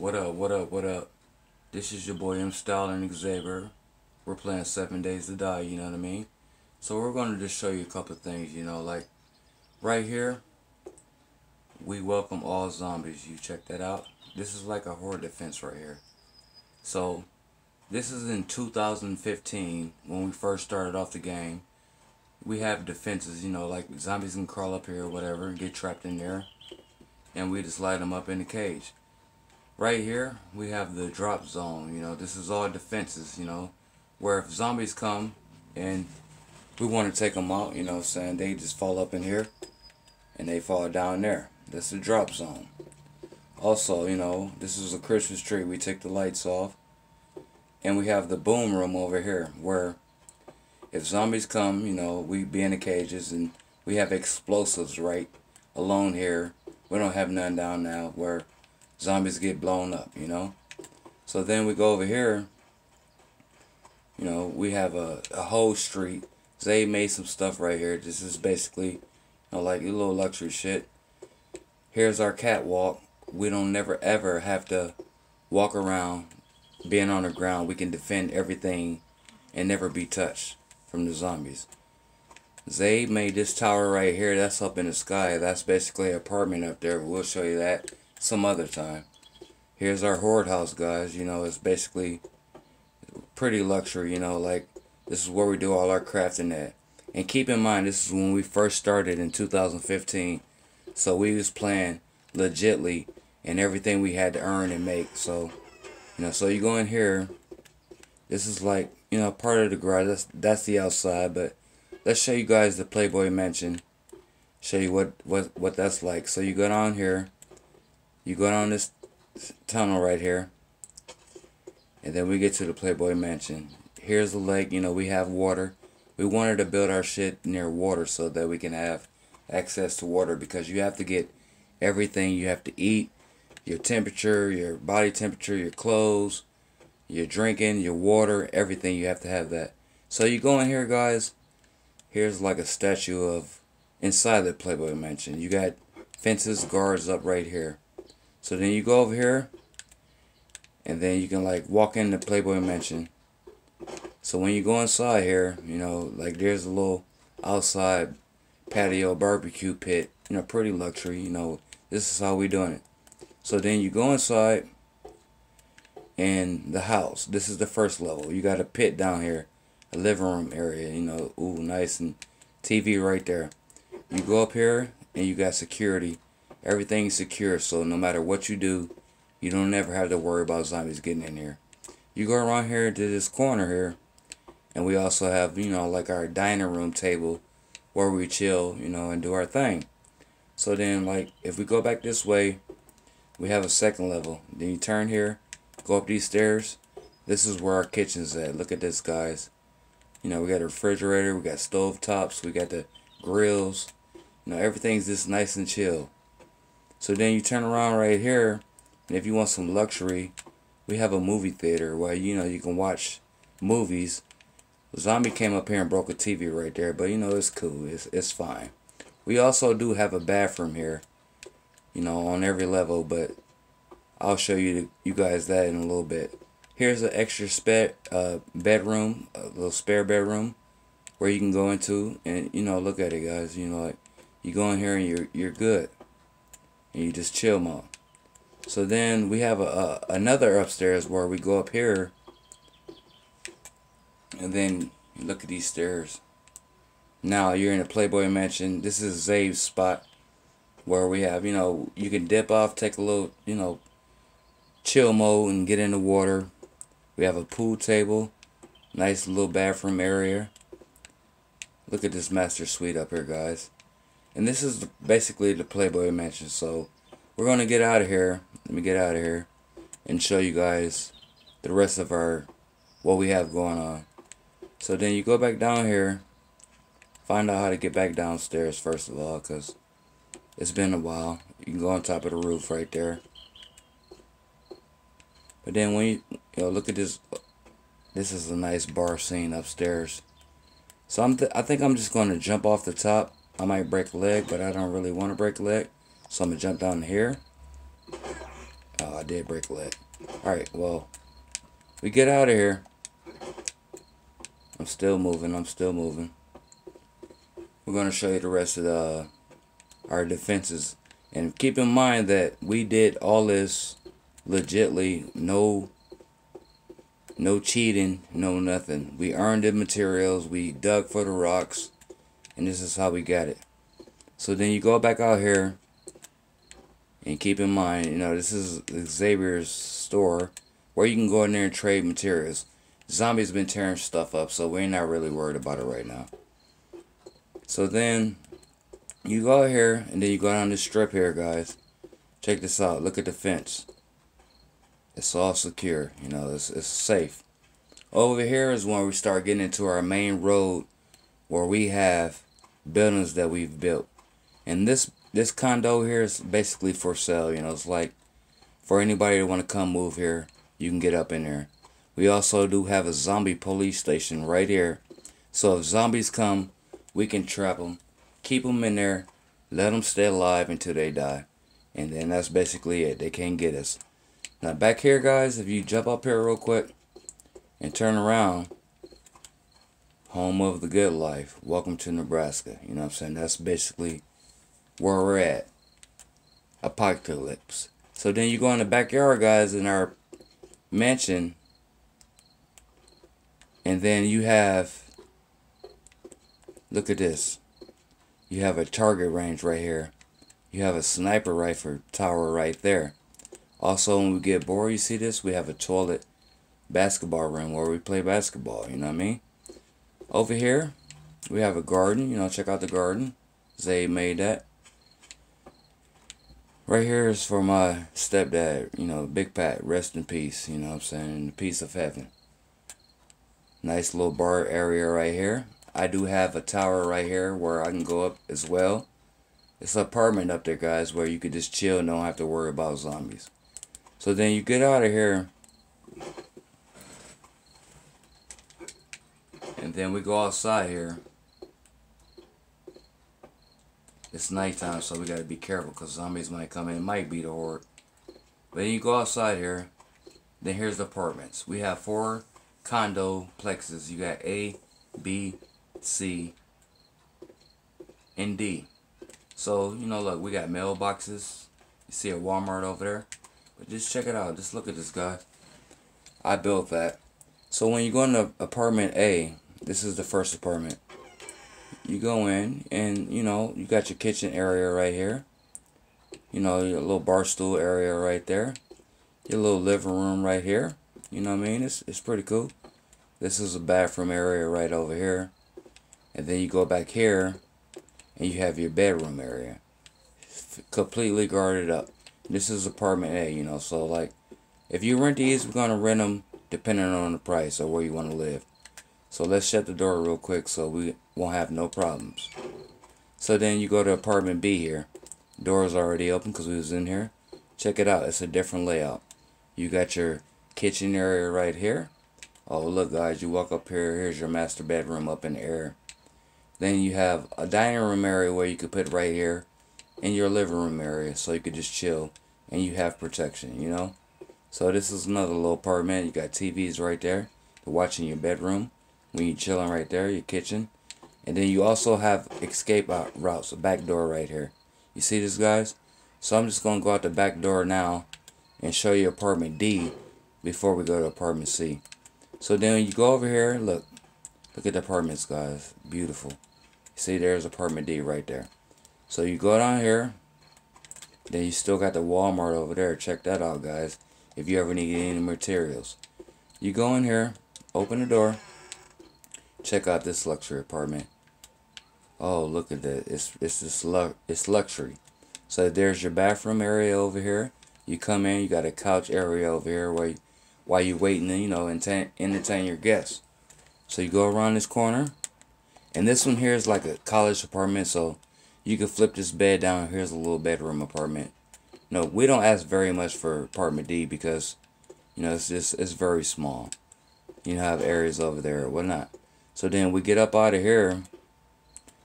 What up, what up, what up? This is your boy M Style and Xavier. We're playing Seven Days to Die, you know what I mean? So we're gonna just show you a couple things, you know, like right here, we welcome all zombies. You check that out. This is like a horde defense right here. So this is in 2015 when we first started off the game. We have defenses, you know, like zombies can crawl up here or whatever and get trapped in there. And we just light them up in the cage. Right here, we have the drop zone. You know, this is all defenses, you know, where if zombies come and we want to take them out, you know saying, they just fall up in here and they fall down there. That's the drop zone. Also, you know, this is a Christmas tree. We take the lights off. And we have the boom room over here where if zombies come, you know, we be in the cages and we have explosives right alone here. We don't have none down now where zombies get blown up, you know. So then we go over here. You know, we have a, a whole street. Zay made some stuff right here. This is basically, you know, like a little luxury shit. Here's our catwalk. We don't never ever have to walk around being on the ground. We can defend everything and never be touched from the zombies. Zay made this tower right here. That's up in the sky. That's basically an apartment up there. We'll show you that some other time. Here's our horde house, guys. You know, it's basically pretty luxury. You know, like this is where we do all our crafting at. And keep in mind, this is when we first started in 2015. So we was playing legitly and everything we had to earn and make. So, you know, so you go in here. This is like, you know, part of the garage. That's, that's the outside. But let's show you guys the Playboy Mansion. Show you what, what, what that's like. So you go down here. You go down this tunnel right here. And then we get to the Playboy Mansion. Here's the lake. You know, we have water. We wanted to build our shit near water so that we can have access to water because you have to get everything you have to eat, your temperature, your body temperature, your clothes, your drinking, your water, everything you have to have that. So you go in here guys, here's like a statue of inside the Playboy Mansion. You got fences, guards up right here. So then you go over here and then you can like walk in the Playboy Mansion. So when you go inside here, you know, like there's a little outside patio barbecue pit, you know, pretty luxury, you know, this is how we doing it. So then you go inside and the house. This is the first level. You got a pit down here, a living room area, you know, ooh, nice and TV right there. You go up here and you got security. Everything's secure, so no matter what you do, you don't ever have to worry about zombies getting in here. You go around here to this corner here, and we also have, you know, like our dining room table where we chill, you know, and do our thing. So then, like, if we go back this way, we have a second level. Then you turn here, go up these stairs. This is where our kitchen's at. Look at this, guys. You know, we got a refrigerator, we got stove tops, we got the grills. You know, everything's just nice and chill. So then you turn around right here, and if you want some luxury, we have a movie theater where, you know, you can watch movies The Zombie came up here and broke a TV right there, but you know, it's cool. It's, it's fine. We also do have a bathroom here, you know, on every level, but I'll show you you guys that in a little bit. Here's an extra spare uh, bedroom, a little spare bedroom where you can go into and, you know, look at it, guys. You know, like, you go in here and you're, you're good. And you just chill mode. So then we have a, a another upstairs where we go up here and then look at these stairs. Now you're in a Playboy Mansion. This is Zave's spot where we have, you know, you can dip off, take a little, you know, chill mode and get in the water. We have a pool table, nice little bathroom area. Look at this master suite up here, guys. And this is basically the Playboy Mansion. So we're going to get out of here. Let me get out of here and show you guys the rest of our, what we have going on. So then you go back down here, find out how to get back downstairs first of all, because it's been a while. You can go on top of the roof right there. But then when you, you know, look at this, this is a nice bar scene upstairs. So I'm th I think I'm just going to jump off the top. I might break a leg, but I don't really want to break a leg. So I'm going to jump down here. Oh, I did break a leg. Alright, well, we get out of here. I'm still moving, I'm still moving. We're going to show you the rest of the, uh, our defenses. And keep in mind that we did all this legitly, no no cheating, no nothing. We earned the materials, we dug for the rocks, and this is how we got it. So then you go back out here, and keep in mind, you know, this is Xavier's store, where you can go in there and trade materials. Zombies been tearing stuff up, so we're not really worried about it right now. So then, you go here, and then you go down this strip here, guys. Check this out. Look at the fence. It's all secure. You know, it's, it's safe. Over here is when we start getting into our main road where we have buildings that we've built. And this this condo here is basically for sale. You know, it's like for anybody to want to come move here, you can get up in there. We also do have a zombie police station right here. So if zombies come, we can trap them, keep them in there, let them stay alive until they die. And then that's basically it. They can't get us. Now back here guys, if you jump up here real quick and turn around, home of the good life. Welcome to Nebraska. You know what I'm saying? That's basically where we're at. Apocalypse. So then you go in the backyard guys in our mansion and then you have look at this. You have a target range right here. You have a sniper rifle tower right there. Also, when we get bored, you see this? We have a toilet basketball room where we play basketball, you know what I mean? Over here, we have a garden, you know, check out the garden. Zay made that. Right here is for my stepdad, you know, Big Pat, rest in peace, you know what I'm saying, in the peace of heaven. Nice little bar area right here. I do have a tower right here where I can go up as well. It's an apartment up there, guys, where you could just chill and don't have to worry about zombies. So then you get out of here. And then we go outside here. It's nighttime, so we gotta be careful because zombies might come in. It might be the horde. But then you go outside here. Then here's the apartments. We have four condo plexes. You got A, B, C, and D. So, you know, look, we got mailboxes. You see a Walmart over there. But just check it out. Just look at this guy. I built that. So when you go into apartment A, this is the first apartment. You go in and, you know, you got your kitchen area right here. You know, your little bar stool area right there. Your little living room right here. You know what I mean? It's, it's pretty cool. This is a bathroom area right over here. And then you go back here and you have your bedroom area. completely guarded up. This is apartment A, you know, so like, if you rent these, we're going to rent them depending on the price or where you want to live. So let's shut the door real quick so we won't have no problems. So then you go to apartment B here. Door's already open because we was in here. Check it out. It's a different layout. You got your kitchen area right here. Oh, look, guys. You walk up here. Here's your master bedroom up in the air. Then you have a dining room area where you could put right here in your living room area so you could just chill and you have protection, you know? So this is another little apartment. You got TVs right there to watch in your bedroom when you're chilling right there, your kitchen. And then you also have escape out routes, a back door right here. You see this, guys? So I'm just going to go out the back door now and show you apartment D before we go to apartment C. So then you go over here, look. Look at the apartments, guys. Beautiful. See, there's apartment D right there. So you go down here. Then you still got the Walmart over there. Check that out, guys. If you ever need any materials. You go in here. Open the door. Check out this luxury apartment. Oh, look at that. It's, it's, this lu it's luxury. So there's your bathroom area over here. You come in. You got a couch area over here where you, while you're waiting to, you know, entertain, entertain your guests. So you go around this corner. And this one here is like a college apartment. So you can flip this bed down. Here's a little bedroom apartment. No, we don't ask very much for apartment D because, you know, it's just, it's very small. You have areas over there whatnot. So then we get up out of here.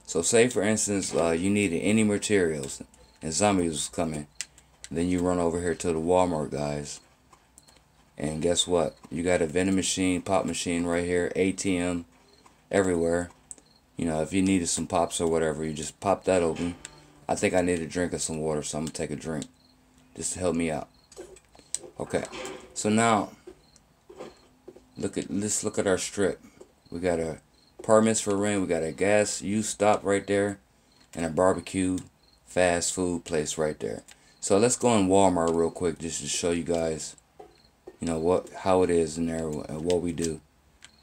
So say, for instance, uh, you needed any materials and zombies was coming. Then you run over here to the Walmart, guys. And guess what? You got a vending machine, pop machine right here, ATM, everywhere. You know, if you needed some pops or whatever, you just pop that open. I think I need a drink of some water, so I'm going to take a drink. Just to help me out. Okay. So now, look at let's look at our strip. We got a apartments for rent. We got a gas use stop right there, and a barbecue fast food place right there. So let's go in Walmart real quick just to show you guys, you know what how it is in there and what we do.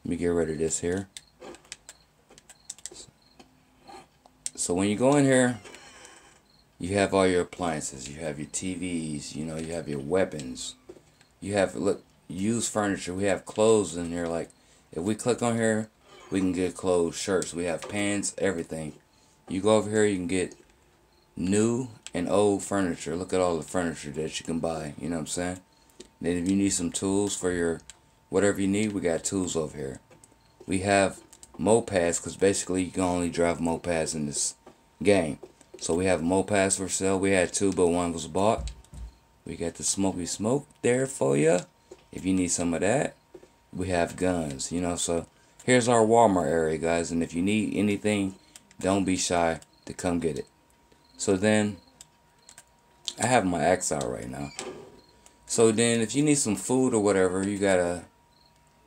Let me get rid of this here. So when you go in here, you have all your appliances. You have your TVs. You know, you have your weapons. You have look used furniture. We have clothes in here. Like if we click on here, we can get clothes, shirts. We have pants, everything. You go over here, you can get new and old furniture. Look at all the furniture that you can buy. You know what I'm saying? Then if you need some tools for your whatever you need, we got tools over here. We have mopeds because basically you can only drive mopeds in this game. So we have mopeds for sale. We had two, but one was bought. We got the smoky smoke there for you. If you need some of that, we have guns. You know, so here's our Walmart area, guys. And if you need anything, don't be shy to come get it. So then, I have my axe out right now. So then, if you need some food or whatever, you got a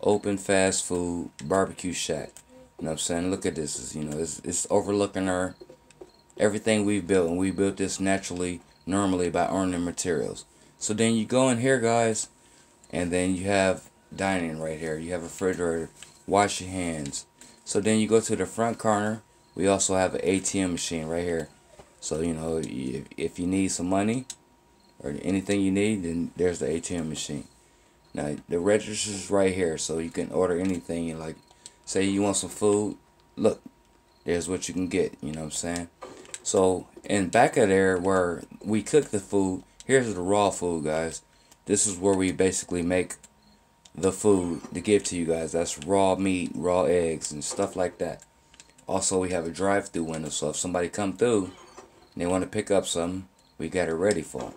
open fast food barbecue shack. You know what I'm saying? Look at this. It's, you know, it's, it's overlooking our everything we've built, and we built this naturally, normally by earning materials. So then you go in here, guys, and then you have dining right here. You have a refrigerator. Wash your hands. So then you go to the front corner. We also have an ATM machine right here. So, you know, if, if you need some money or anything you need, then there's the ATM machine. Now, the register's right here, so you can order anything. Like, say you want some food, look, there's what you can get, you know what I'm saying? So, in back of there where we cook the food, here's the raw food, guys. This is where we basically make the food to give to you guys. That's raw meat, raw eggs, and stuff like that. Also, we have a drive-through window, so if somebody come through, and they want to pick up something, we got it ready for them.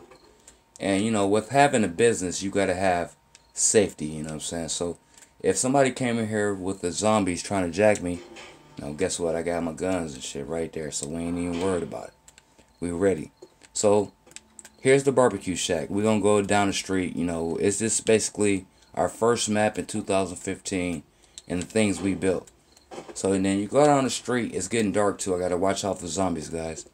And, you know, with having a business, you got to have safety, you know what I'm saying? So, if somebody came in here with the zombies trying to jack me, know, guess what? I got my guns and shit right there, so we ain't even worried about it. We ready. So, here's the barbecue shack. We're going to go down the street, you know, it's just basically our first map in 2015 and the things we built. So, and then you go down the street, it's getting dark too. I got to watch out for zombies, guys.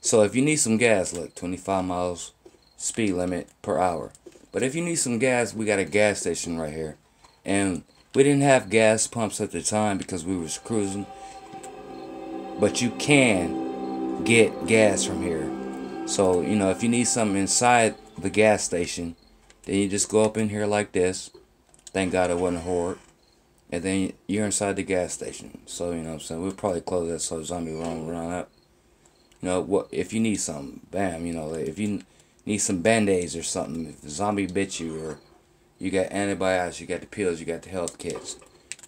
So if you need some gas, look, 25 miles speed limit per hour. But if you need some gas, we got a gas station right here. And we didn't have gas pumps at the time because we was cruising. But you can get gas from here. So, you know, if you need something inside the gas station, then you just go up in here like this. Thank God it wasn't a horde. And then you're inside the gas station. So, you know I'm saying? We'll probably close that so zombie won't run up. You know, what if you need something, bam, you know, if you need some band-aids or something, if the zombie bit you or you got antibiotics, you got the pills, you got the health kits.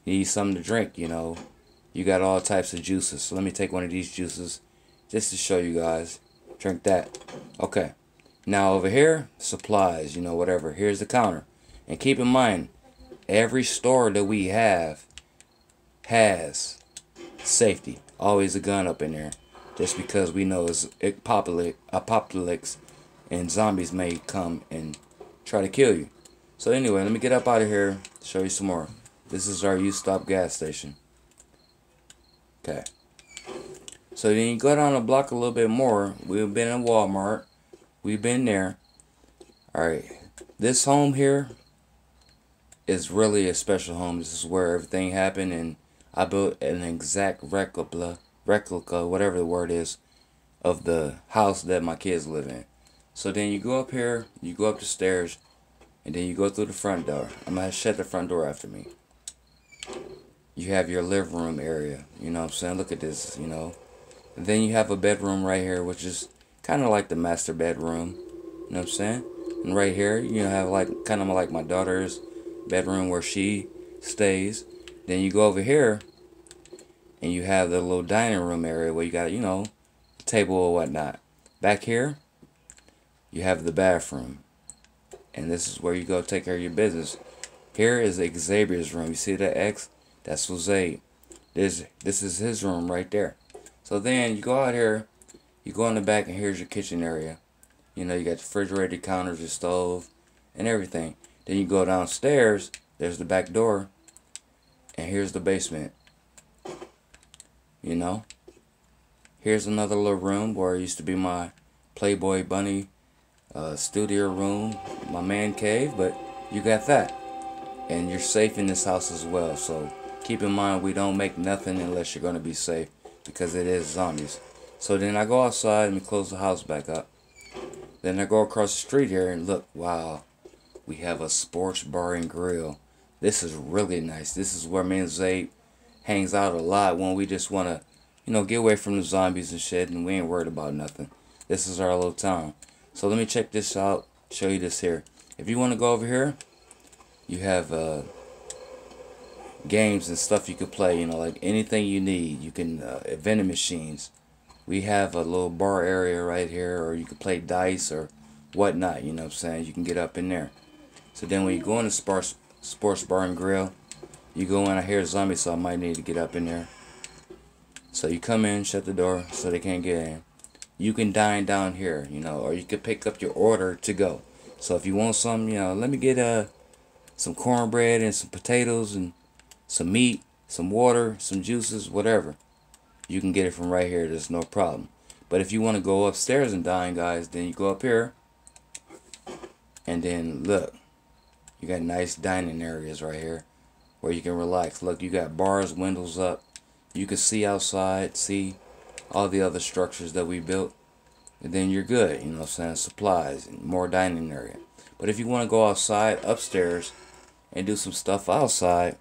You need something to drink, you know. You got all types of juices. So let me take one of these juices just to show you guys. Drink that. Okay. Now over here, supplies, you know, whatever. Here's the counter. And keep in mind, every store that we have has safety. Always a gun up in there just because we know it's apocalypse and zombies may come and try to kill you. So anyway, let me get up out of here, show you some more. This is our U-Stop gas station. Okay. So then you go down the block a little bit more. We've been in Walmart. We've been there. Alright. This home here is really a special home. This is where everything happened and I built an exact replica replica, whatever the word is, of the house that my kids live in. So then you go up here, you go up the stairs, and then you go through the front door. I'm to shut the front door after me. You have your living room area. You know what I'm saying? Look at this, you know. And then you have a bedroom right here, which is kind of like the master bedroom. You know what I'm saying? And right here, you have like kind of like my daughter's bedroom where she stays. Then you go over here, and you have the little dining room area where you got, you know, table or whatnot. Back here, you have the bathroom. And this is where you go take care of your business. Here is Xavier's room. You see that X? That's Jose. This this is his room right there. So then you go out here, you go in the back and here's your kitchen area. You know, you got the refrigerator counters, your stove, and everything. Then you go downstairs, there's the back door, and here's the basement. You know? Here's another little room where it used to be my Playboy Bunny uh, studio room, my man cave, but you got that. And you're safe in this house as well, so keep in mind we don't make nothing unless you're going to be safe because it is zombies. So then I go outside and close the house back up. Then I go across the street here and look, wow, we have a sports bar and grill. This is really nice. This is where me and hangs out a lot when we just want to, you know, get away from the zombies and shit and we ain't worried about nothing. This is our little town. So let me check this out, show you this here. If you want to go over here, you have uh, games and stuff you could play, you know, like anything you need. You can, uh, vending machines. We have a little bar area right here, or you can play dice or whatnot, you know what I'm saying? You can get up in there. So then when you go in the sports, sports bar and grill, you go in, I hear a zombie, so I might need to get up in there. So you come in, shut the door so they can't get in. You can dine down here, you know, or you can pick up your order to go. So if you want some, you know, let me get uh, some cornbread and some potatoes and some meat, some water, some juices, whatever. You can get it from right here. There's no problem. But if you want to go upstairs and dine, guys, then you go up here. And then look, you got nice dining areas right here where you can relax. Look, you got bars, windows up. You can see outside, see all the other structures that we built. And then you're good, you know what I'm saying? Supplies and more dining area. But if you want to go outside, upstairs, and do some stuff outside,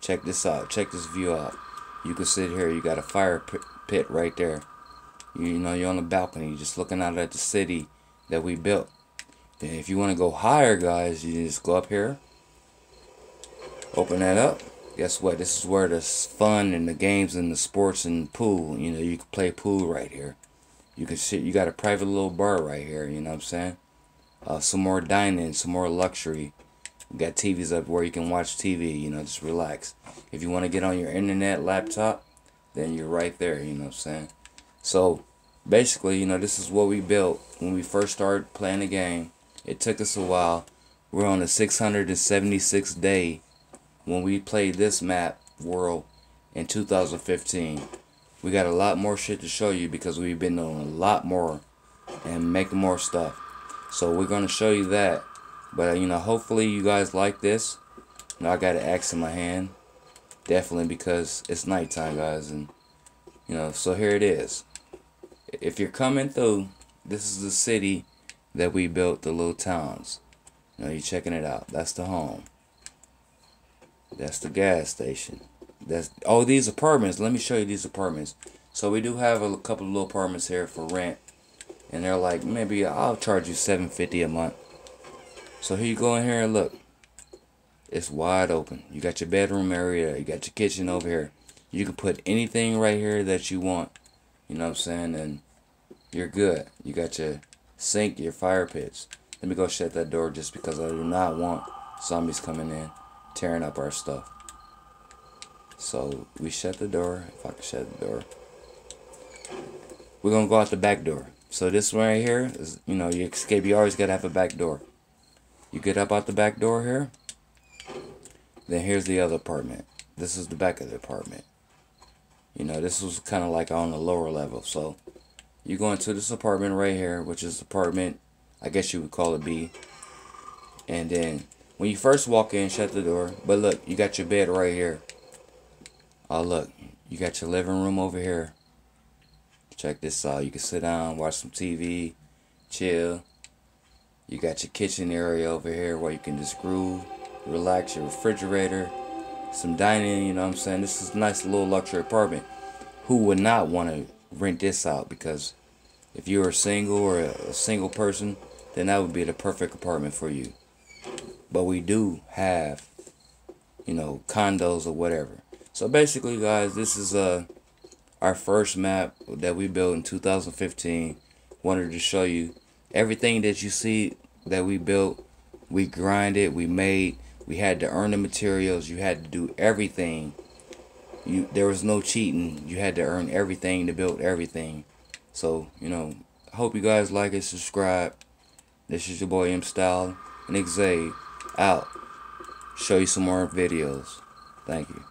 Check this out. Check this view out. You can sit here. You got a fire pit right there. You, you know, you're on the balcony, just looking out at the city that we built. Then if you want to go higher, guys, you just go up here. Open that up. Guess what? This is where the fun and the games and the sports and pool. You know, you can play pool right here. You can sit. You got a private little bar right here. You know what I'm saying? Uh, some more dining, some more luxury. We got TVs up where you can watch TV, you know, just relax. If you want to get on your internet laptop, then you're right there, you know what I'm saying? So, basically, you know, this is what we built when we first started playing the game. It took us a while. We're on the 676th day when we played this map world in 2015. We got a lot more shit to show you because we've been doing a lot more and making more stuff. So we're going to show you that but, you know, hopefully you guys like this. You know, I got an axe in my hand. Definitely because it's nighttime, guys. And, you know, so here it is. If you're coming through, this is the city that we built, the little towns. You know, you're checking it out. That's the home. That's the gas station. That's oh these apartments. Let me show you these apartments. So we do have a couple of little apartments here for rent, and they're like maybe I'll charge you seven fifty a month. So here you go in here and look. It's wide open. You got your bedroom area. You got your kitchen over here. You can put anything right here that you want. You know what I'm saying? And you're good. You got your sink, your fire pits. Let me go shut that door just because I do not want zombies coming in, tearing up our stuff. So we shut the door. If I can shut the door. We're going to go out the back door. So this one right here is, you know, you escape. You always got to have a back door. You get up out the back door here. Then here's the other apartment. This is the back of the apartment. You know, this was kind of like on the lower level. So you go into this apartment right here, which is apartment, I guess you would call it B. And then when you first walk in, shut the door. But look, you got your bed right here. Oh, look, you got your living room over here. Check this out. You can sit down, watch some TV, chill. You got your kitchen area over here where you can just groove, relax your refrigerator, some dining, you know what I'm saying? This is a nice little luxury apartment. Who would not want to rent this out? Because if you're a single or a single person, then that would be the perfect apartment for you. But we do have, you know, condos or whatever. So basically, guys, this is uh, our first map that we built in 2015. Wanted to show you everything that you see that we built, we grinded, we made, we had to earn the materials, you had to do everything. You there was no cheating. You had to earn everything to build everything. So, you know, hope you guys like it, subscribe. This is your boy M Style and Xabe out. Show you some more videos. Thank you.